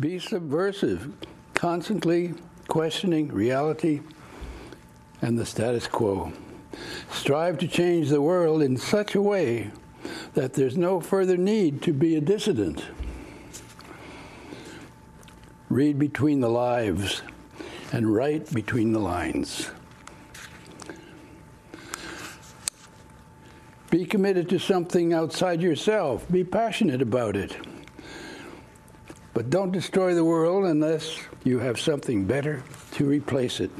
Be subversive, constantly questioning reality and the status quo. Strive to change the world in such a way that there's no further need to be a dissident. Read between the lives and write between the lines. Be committed to something outside yourself. Be passionate about it. But don't destroy the world unless you have something better to replace it.